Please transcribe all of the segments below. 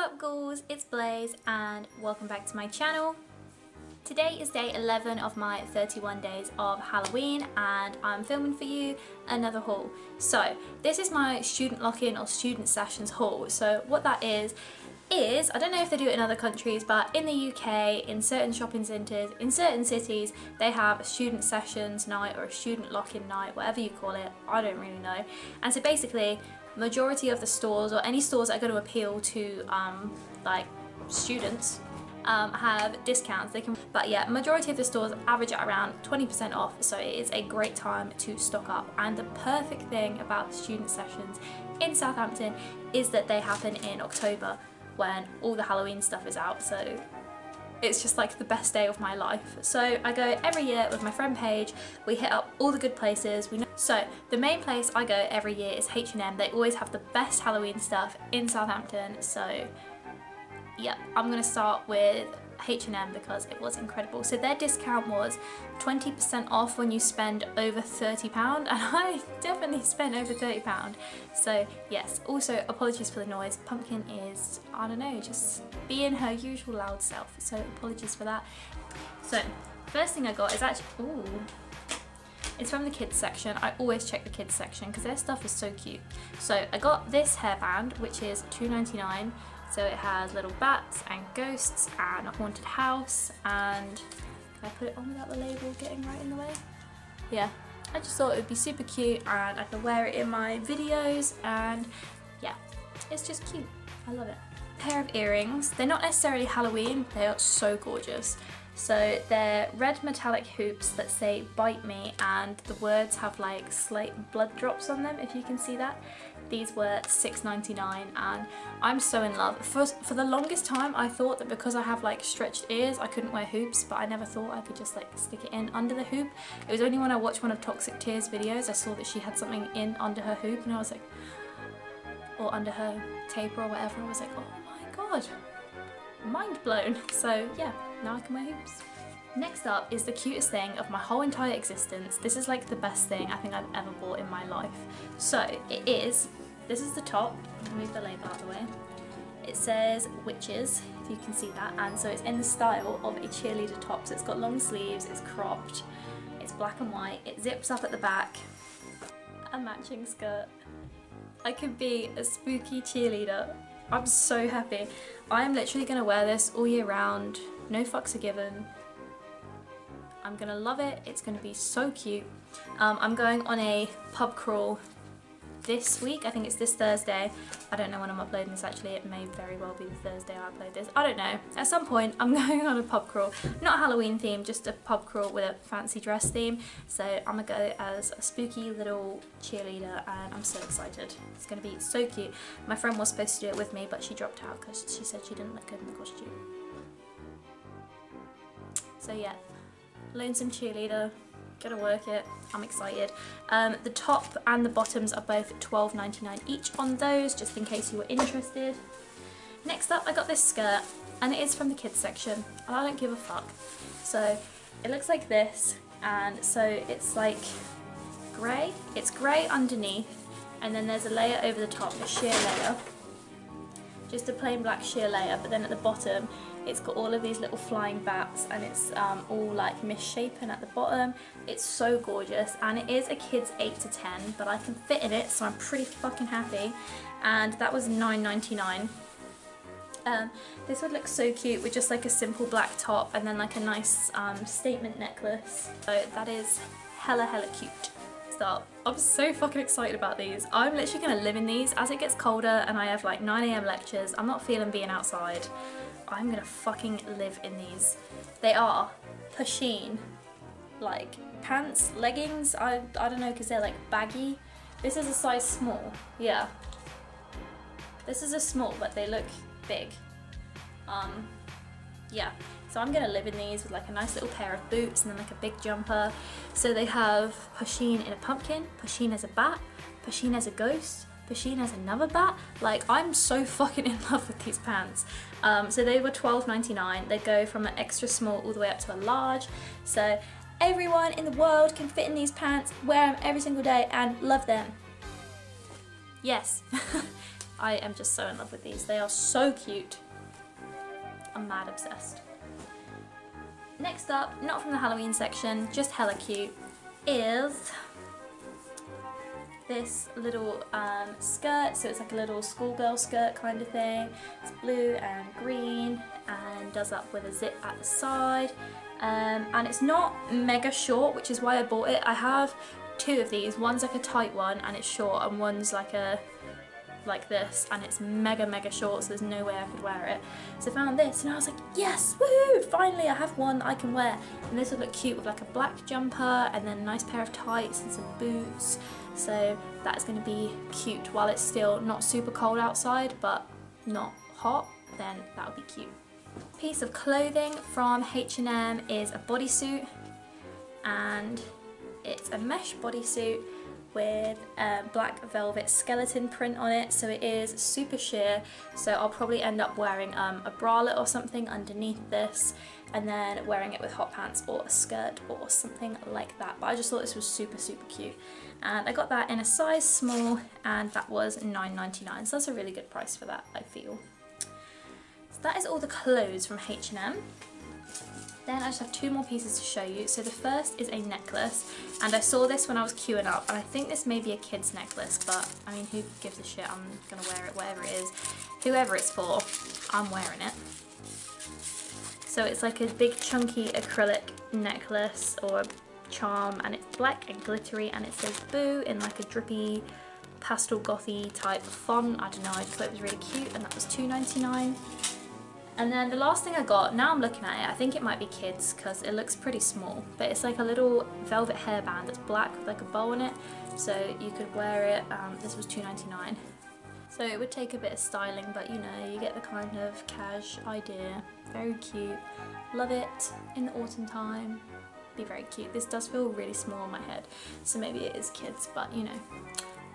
up ghouls, it's Blaze and welcome back to my channel. Today is day 11 of my 31 days of Halloween and I'm filming for you another haul. So this is my student lock-in or student sessions haul. So what that is, is, I don't know if they do it in other countries, but in the UK, in certain shopping centres, in certain cities, they have a student sessions night or a student lock-in night, whatever you call it, I don't really know. And so basically, majority of the stores or any stores that are going to appeal to um, like students um, have discounts. They can but yeah majority of the stores average at around 20% off so it is a great time to stock up. And the perfect thing about the student sessions in Southampton is that they happen in October when all the Halloween stuff is out so it's just like the best day of my life. So I go every year with my friend Paige, we hit up all the good places. We know so the main place I go every year is H&M. They always have the best Halloween stuff in Southampton. So yeah, I'm gonna start with H&M because it was incredible. So their discount was 20% off when you spend over £30 and I definitely spent over £30. So yes, also apologies for the noise. Pumpkin is, I don't know, just being her usual loud self. So apologies for that. So first thing I got is actually, ooh, it's from the kids section. I always check the kids section because their stuff is so cute. So I got this hairband, which is $2.99. So it has little bats and ghosts and a haunted house and I put it on without the label getting right in the way? Yeah, I just thought it would be super cute and I can wear it in my videos and yeah, it's just cute. I love it. Pair of earrings. They're not necessarily Halloween, they are so gorgeous. So they're red metallic hoops that say bite me and the words have like slight blood drops on them if you can see that. These were $6.99 and I'm so in love. For, for the longest time I thought that because I have like stretched ears I couldn't wear hoops but I never thought I could just like stick it in under the hoop. It was only when I watched one of Toxic Tears videos I saw that she had something in under her hoop and I was like, or under her taper or whatever, I was like, oh my god, mind blown. So yeah, now I can wear hoops. Next up is the cutest thing of my whole entire existence. This is like the best thing I think I've ever bought in my life. So it is, this is the top, move the label out of the way. It says witches, if you can see that, and so it's in the style of a cheerleader top. So it's got long sleeves, it's cropped, it's black and white, it zips up at the back, a matching skirt. I could be a spooky cheerleader. I'm so happy. I am literally going to wear this all year round, no fucks are given. I'm gonna love it, it's gonna be so cute. Um, I'm going on a pub crawl this week, I think it's this Thursday. I don't know when I'm uploading this actually, it may very well be the Thursday I upload this. I don't know, at some point I'm going on a pub crawl. Not Halloween theme, just a pub crawl with a fancy dress theme. So I'm gonna go as a spooky little cheerleader and I'm so excited. It's gonna be so cute. My friend was supposed to do it with me but she dropped out because she said she didn't look good in the costume. So yeah, Lonesome Cheerleader, gotta work it, I'm excited. Um, the top and the bottoms are both $12.99 each on those, just in case you were interested. Next up I got this skirt, and it is from the kids section, I don't give a fuck. So it looks like this, and so it's like grey, it's grey underneath, and then there's a layer over the top, a sheer layer, just a plain black sheer layer, but then at the bottom it's got all of these little flying bats and it's um, all like misshapen at the bottom. It's so gorgeous and it is a kid's 8 to 10 but I can fit in it so I'm pretty fucking happy and that was 9.99. Um, this would look so cute with just like a simple black top and then like a nice um, statement necklace. So that is hella hella cute. Stop. I'm so fucking excited about these. I'm literally going to live in these as it gets colder and I have like 9am lectures. I'm not feeling being outside. I'm gonna fucking live in these. They are Pusheen, like pants, leggings, I, I don't know because they're like baggy. This is a size small, yeah. This is a small but they look big. Um, yeah, so I'm gonna live in these with like a nice little pair of boots and then like a big jumper. So they have Pusheen in a pumpkin, Pusheen as a bat, Pusheen as a ghost, Pusheen as another bat. Like, I'm so fucking in love with these pants. Um, so they were $12.99. They go from an extra small all the way up to a large. So everyone in the world can fit in these pants, wear them every single day and love them. Yes. I am just so in love with these. They are so cute. I'm mad obsessed. Next up, not from the Halloween section, just hella cute, is this little um, skirt. So it's like a little schoolgirl skirt kind of thing. It's blue and green and does up with a zip at the side. Um, and it's not mega short, which is why I bought it. I have two of these. One's like a tight one and it's short and one's like a like this and it's mega mega short so there's no way I could wear it. So I found this and I was like yes woohoo! Finally I have one I can wear. And this would look cute with like a black jumper and then a nice pair of tights and some boots. So that's going to be cute. While it's still not super cold outside but not hot then that would be cute. Piece of clothing from H&M is a bodysuit and it's a mesh bodysuit with a black velvet skeleton print on it so it is super sheer so I'll probably end up wearing um, a bralette or something underneath this and then wearing it with hot pants or a skirt or something like that but I just thought this was super super cute and I got that in a size small and that was $9.99 so that's a really good price for that I feel. So that is all the clothes from H&M. Then I just have two more pieces to show you. So the first is a necklace, and I saw this when I was queuing up, and I think this may be a kid's necklace, but I mean, who gives a shit? I'm gonna wear it, whatever it is. Whoever it's for, I'm wearing it. So it's like a big chunky acrylic necklace or charm, and it's black and glittery, and it says boo in like a drippy pastel gothy type font. I don't know, I just thought it was really cute, and that was $2.99. And then the last thing I got, now I'm looking at it, I think it might be kids because it looks pretty small. But it's like a little velvet hairband that's black with like a bow on it. So you could wear it, um, this was $2.99. So it would take a bit of styling, but you know, you get the kind of cash idea. Very cute. Love it in the autumn time. Be very cute. This does feel really small on my head, so maybe it is kids, but you know,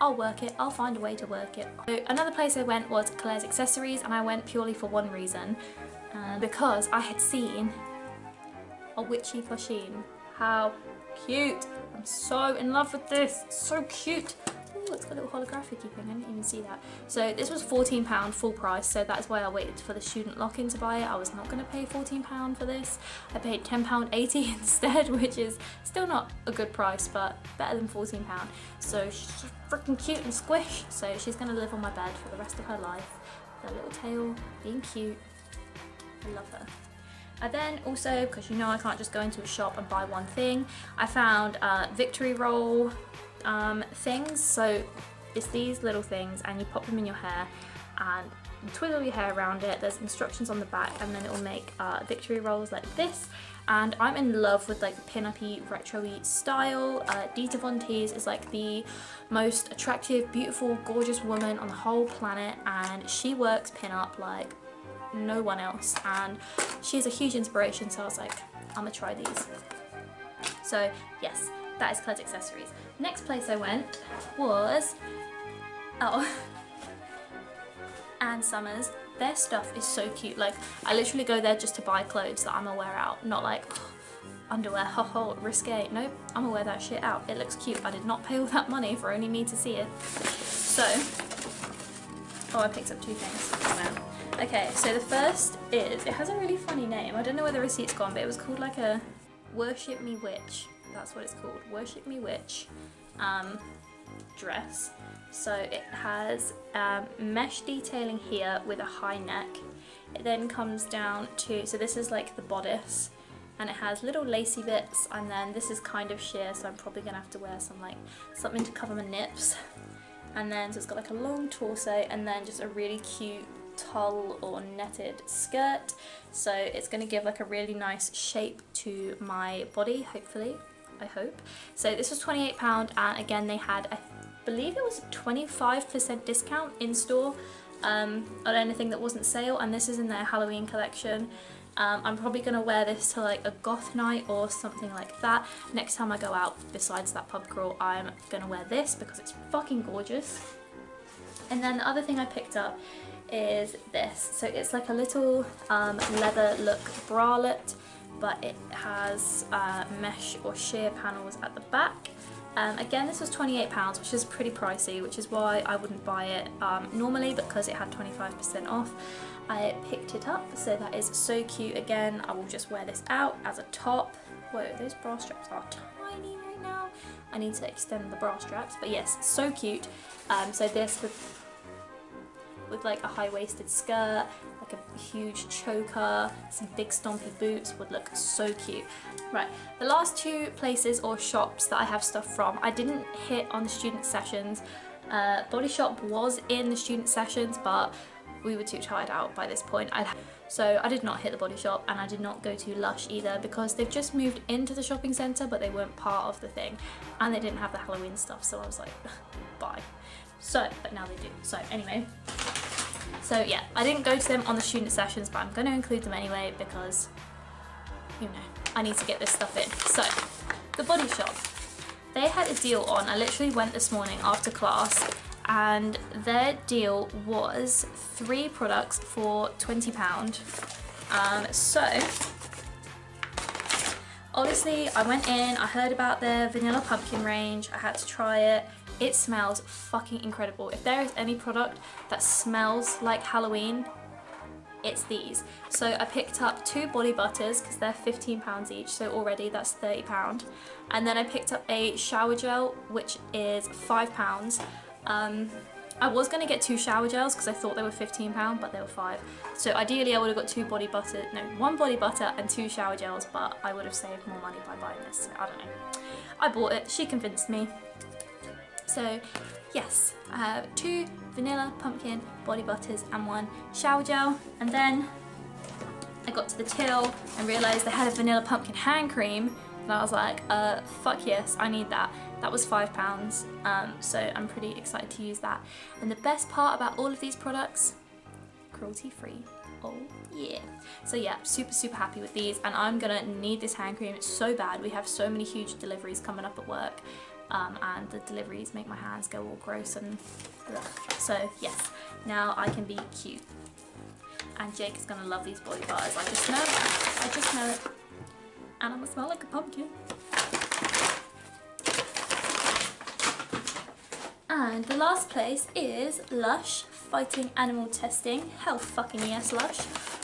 I'll work it, I'll find a way to work it. So another place I went was Claire's Accessories and I went purely for one reason, uh, because I had seen a witchy plushie. How cute! I'm so in love with this, so cute! Ooh, it's got a little holographic thing, I didn't even see that. So this was £14 full price, so that's why I waited for the student lock-in to buy it. I was not going to pay £14 for this. I paid £10.80 instead, which is still not a good price, but better than £14. So she's freaking cute and squish, so she's going to live on my bed for the rest of her life. Her little tail, being cute. I love her. And then also, because you know I can't just go into a shop and buy one thing, I found uh, Victory Roll um, things. So it's these little things and you pop them in your hair and twiddle your hair around it. There's instructions on the back and then it will make uh, victory rolls like this. And I'm in love with like the pin-uppy, retro-y style. Uh, Dita Von Teese is like the most attractive, beautiful, gorgeous woman on the whole planet and she works pin-up like no one else and she's a huge inspiration so I was like I'm gonna try these. So yes, that is Claire's Accessories. Next place I went was, oh, Ann Summers. Their stuff is so cute. Like, I literally go there just to buy clothes that I'm gonna wear out, not like, oh, underwear, ho ho, risque. Nope, I'm gonna wear that shit out. It looks cute. I did not pay all that money for only me to see it. So, oh, I picked up two things. Okay, so the first is, it has a really funny name. I don't know where the receipt's gone, but it was called like a Worship Me Witch that's what it's called, Worship Me Witch um, dress. So it has um, mesh detailing here with a high neck. It then comes down to, so this is like the bodice and it has little lacy bits and then this is kind of sheer so I'm probably gonna have to wear some like something to cover my nips and then so it's got like a long torso and then just a really cute tulle or netted skirt so it's going to give like a really nice shape to my body hopefully I hope. So this was £28 and again they had, I believe it was a 25% discount in store um, on anything that wasn't sale and this is in their Halloween collection. Um, I'm probably going to wear this to like a goth night or something like that. Next time I go out, besides that pub crawl, I'm going to wear this because it's fucking gorgeous. And then the other thing I picked up is this. So it's like a little um, leather look bralette but it has uh, mesh or sheer panels at the back Um, again, this was £28, which is pretty pricey, which is why I wouldn't buy it um, normally because it had 25% off. I picked it up, so that is so cute. Again, I will just wear this out as a top. Whoa, those bra straps are tiny right now. I need to extend the bra straps, but yes, so cute. Um, so this with with like a high-waisted skirt, like a huge choker, some big stompy boots would look so cute. Right, the last two places or shops that I have stuff from, I didn't hit on the student sessions. Uh, Body Shop was in the student sessions, but we were too tired out by this point. I'd, so I did not hit the Body Shop and I did not go to Lush either because they've just moved into the shopping centre but they weren't part of the thing and they didn't have the Halloween stuff so I was like bye. So, but now they do. So anyway, so yeah, I didn't go to them on the student sessions but I'm going to include them anyway because, you know, I need to get this stuff in. So, the Body Shop. They had a deal on, I literally went this morning after class and their deal was three products for £20. Um, so, obviously I went in, I heard about their vanilla pumpkin range, I had to try it. It smells fucking incredible. If there is any product that smells like Halloween, it's these. So I picked up two body butters because they're £15 each, so already that's £30. And then I picked up a shower gel, which is £5. Um, I was going to get two shower gels because I thought they were £15 but they were 5 So ideally I would have got two body butter, no, one body butter and two shower gels but I would have saved more money by buying this, so I don't know. I bought it, she convinced me. So yes, I have two vanilla pumpkin body butters and one shower gel and then I got to the till and realised they had a vanilla pumpkin hand cream and I was like, uh, fuck yes, I need that. That was five pounds, um, so I'm pretty excited to use that. And the best part about all of these products, cruelty free. Oh yeah. So yeah, super super happy with these and I'm gonna need this hand cream so bad. We have so many huge deliveries coming up at work um, and the deliveries make my hands go all gross and ugh. so yes, now I can be cute. And Jake is gonna love these body butters. I just know it. I just know it. And I'm gonna smell like a pumpkin. And the last place is Lush Fighting Animal Testing. Hell fucking yes, Lush.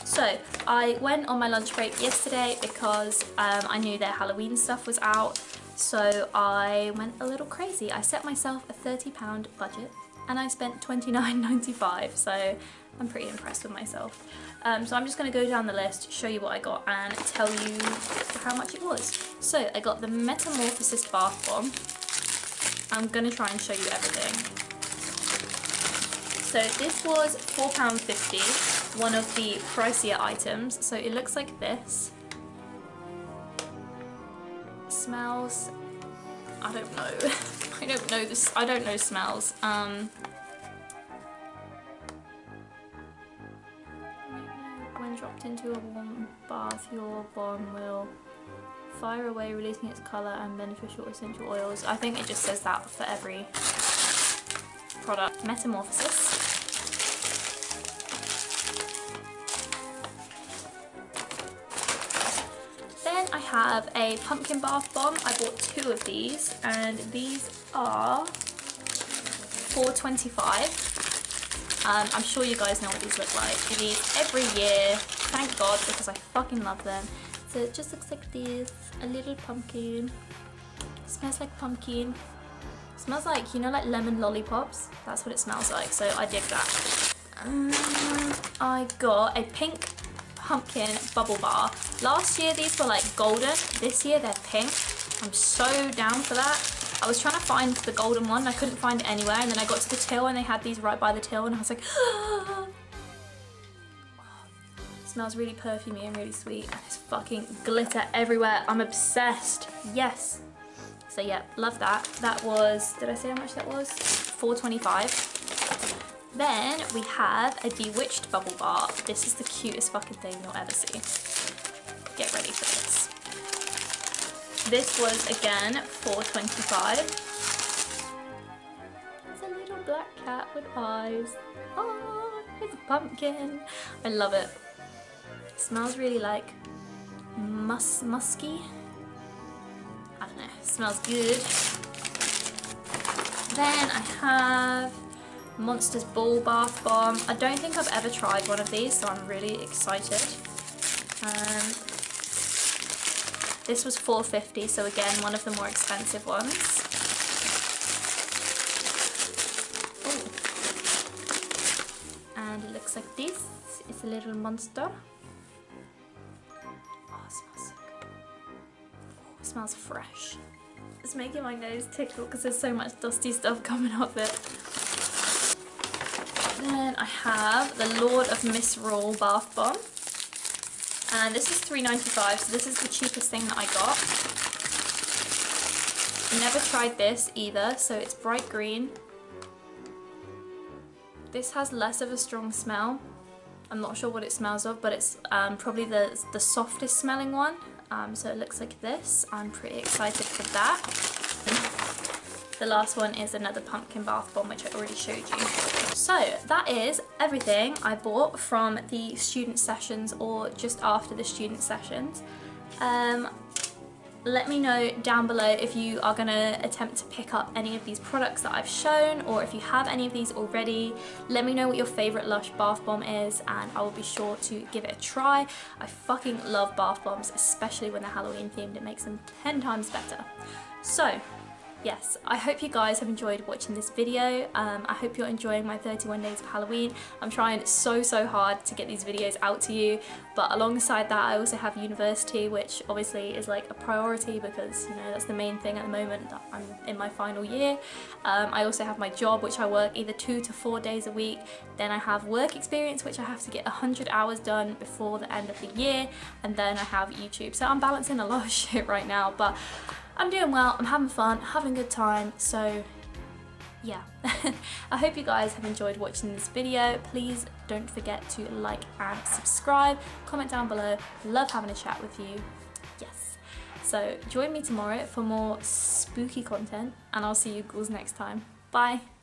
So I went on my lunch break yesterday because um, I knew their Halloween stuff was out. So I went a little crazy. I set myself a £30 budget and I spent $29.95. So I'm pretty impressed with myself. Um, so I'm just going to go down the list, show you what I got and tell you how much it was. So I got the Metamorphosis Bath Bomb. I'm going to try and show you everything. So this was £4.50, one of the pricier items. So it looks like this. Smells, I don't know. I don't know this, I don't know smells. Um, when dropped into a warm bath, your bomb will fire away releasing its colour and beneficial essential oils. I think it just says that for every product. Metamorphosis. Have a pumpkin bath bomb. I bought two of these and these are 4.25. Um, I'm sure you guys know what these look like. These every year, thank God, because I fucking love them. So it just looks like this, a little pumpkin. smells like pumpkin. smells like, you know, like lemon lollipops. That's what it smells like, so I dig that. Um, I got a pink pumpkin bubble bar. Last year these were like golden, this year they're pink. I'm so down for that. I was trying to find the golden one, I couldn't find it anywhere, and then I got to the till and they had these right by the till and I was like, smells really perfumey and really sweet there's fucking glitter everywhere. I'm obsessed. Yes. So yeah, love that. That was, did I say how much that was? 4.25. Then we have a Bewitched bubble bar. This is the cutest fucking thing you'll ever see. Get ready for this. This was again 4.25. It's a little black cat with eyes. Oh, it's a pumpkin. I love it. It smells really like mus musky. I don't know, it smells good. Then I have Monsters Ball Bath Bomb. I don't think I've ever tried one of these, so I'm really excited. Um, this was 4.50, so again, one of the more expensive ones. Ooh. And it looks like this. It's a little monster. Oh, it smells so good. Oh, it smells fresh. It's making my nose tickle because there's so much dusty stuff coming off it. Then I have the Lord of Misrule Bath Bomb and this is $3.95 so this is the cheapest thing that I got. Never tried this either so it's bright green. This has less of a strong smell. I'm not sure what it smells of but it's um, probably the, the softest smelling one. Um, so it looks like this. I'm pretty excited for that. The last one is another pumpkin bath bomb which I already showed you. So that is everything I bought from the student sessions or just after the student sessions. Um, let me know down below if you are going to attempt to pick up any of these products that I've shown or if you have any of these already. Let me know what your favourite Lush bath bomb is and I will be sure to give it a try. I fucking love bath bombs, especially when they're Halloween themed. It makes them 10 times better. So yes, I hope you guys have enjoyed watching this video. Um, I hope you're enjoying my 31 days of Halloween. I'm trying so, so hard to get these videos out to you, but alongside that, I also have university, which obviously is like a priority because, you know, that's the main thing at the moment. I'm in my final year. Um, I also have my job, which I work either two to four days a week. Then I have work experience, which I have to get 100 hours done before the end of the year. And then I have YouTube. So I'm balancing a lot of shit right now, but I'm doing well, I'm having fun, having a good time, so yeah. I hope you guys have enjoyed watching this video. Please don't forget to like and subscribe, comment down below, love having a chat with you. Yes. So join me tomorrow for more spooky content and I'll see you ghouls next time. Bye.